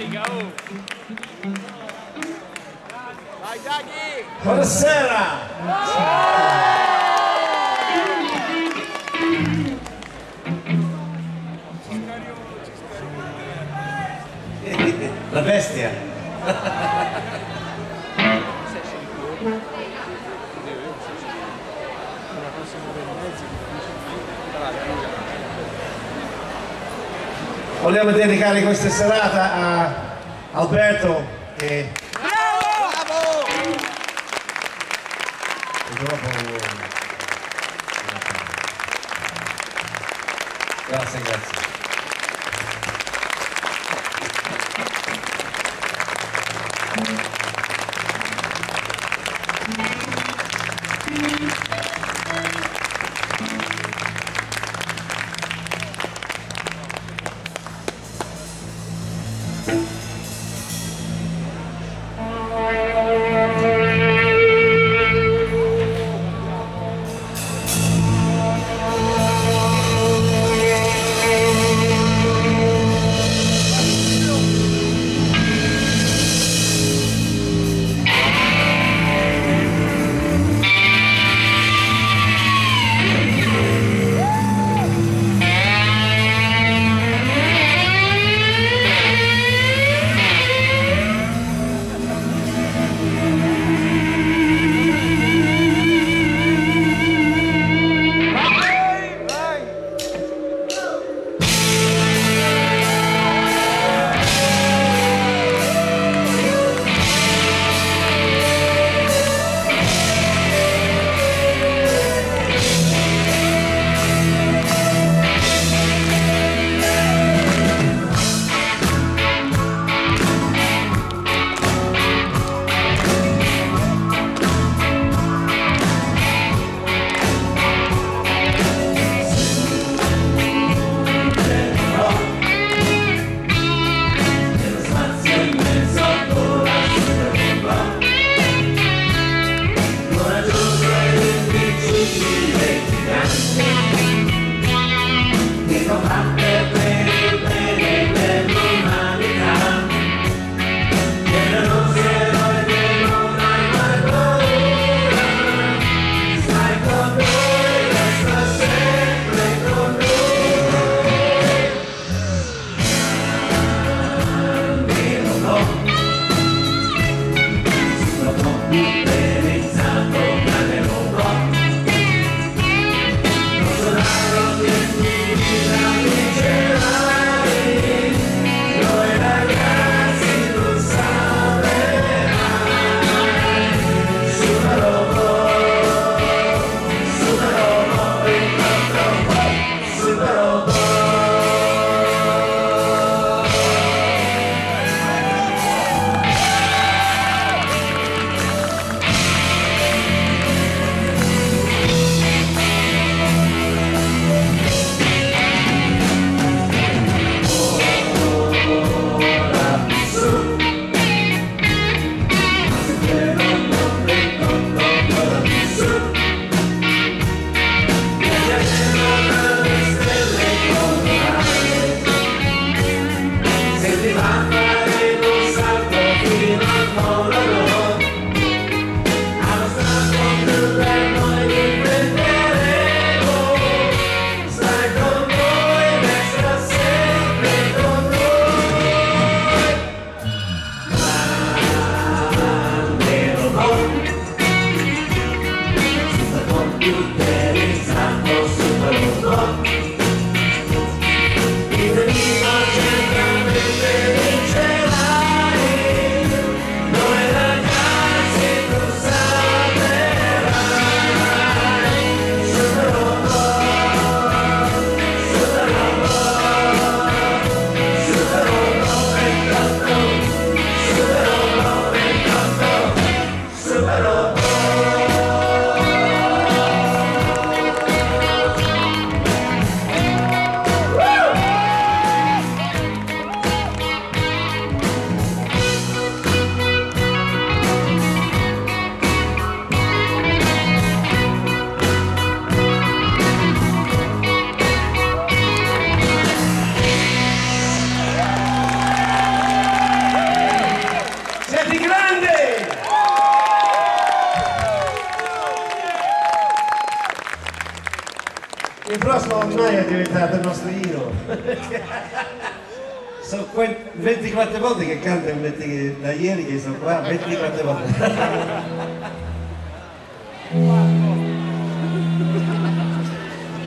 carica, oh! Vai Daghi! Buonasera! La bestia! Vogliamo dedicare questa serata a Alberto che Bravo! e dopo grazie grazie Il prossimo ormai è diventato il nostro hero. Sono que- 24 volte che canta da ieri che sono qua, 24 volte.